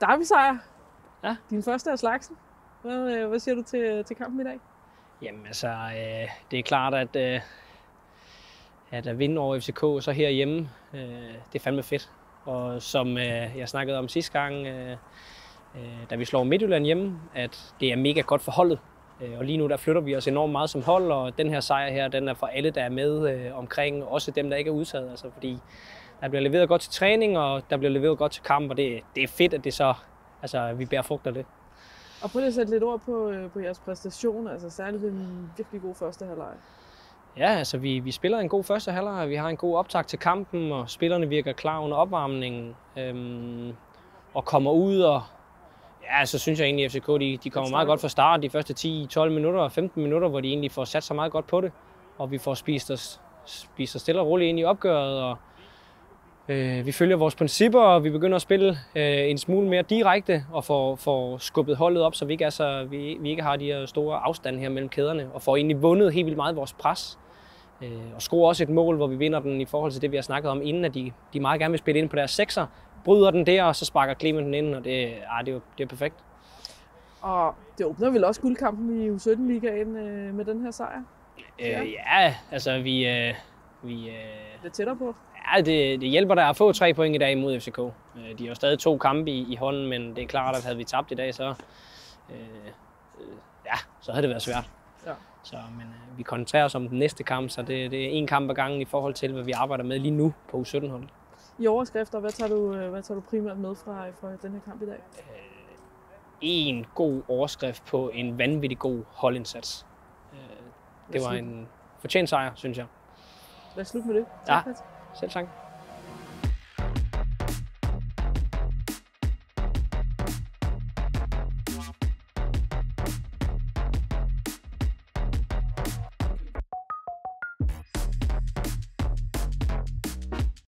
Derby-sejr. Ja. Din første af slagsen. Hvad, øh, hvad siger du til, til kampen i dag? Jamen altså, øh, det er klart, at, øh, at at vinde over FCK så herhjemme, øh, det er fandme fedt. Og som øh, jeg snakkede om sidste gang, øh, øh, da vi slår Midtjylland hjemme, at det er mega godt for holdet. Øh, og lige nu der flytter vi os enormt meget som hold, og den her sejr her, den er for alle, der er med øh, omkring, også dem, der ikke er udtaget. Altså, fordi der bliver leveret godt til træning, og der bliver leveret godt til kamp, og det, det er fedt, at det så, altså, vi bærer frugt af det. Og prøv lige at sætte lidt ord på, øh, på jeres præstation, altså særligt en virkelig god første halvleg. Ja, altså vi, vi spiller en god første halvleg, vi har en god optag til kampen, og spillerne virker klar under opvarmningen, øhm, og kommer ud, og ja, så synes jeg egentlig, at FCK de, de kommer meget godt fra start de første 10-12 minutter og 15 minutter, hvor de egentlig får sat sig meget godt på det, og vi får spist os, spist os stille og roligt ind i opgøret, og øh, vi følger vores principper, og vi begynder at spille øh, en smule mere direkte, og får, får skubbet holdet op, så vi ikke, er så, vi, vi ikke har de her store afstande her mellem kæderne, og får egentlig vundet helt vildt meget vores pres. Øh, og scorer også et mål, hvor vi vinder den i forhold til det, vi har snakket om inden, at de, de meget gerne vil spille ind på deres sekser, bryder den der, og så sparker Clement den ind, og det, ah, det, er, det er perfekt. Og det åbner vel også guldkampen i U17-ligaen øh, med den her sejr. Øh, ja, altså vi, øh, vi, øh, Lidt tættere på. Ja, det, det hjælper der at få tre point i dag imod FCK. Øh, de har jo stadig to kampe i, i hånden, men det er klart, at havde vi tabt i dag, så, øh, øh, ja, så havde det været svært. Ja. Så, men øh, vi koncentrerer os om den næste kamp, så det, det er en kamp ad gangen i forhold til, hvad vi arbejder med lige nu på U17-holdet. I overskrifter, hvad tager du, øh, hvad tager du primært med fra, fra den her kamp i dag? En god overskrift på en vanvittig god holdindsats. Øh, det var en fortjent sejr, synes jeg. Lad os slutte med det. Ja. Tak, Patrick. Selv tak.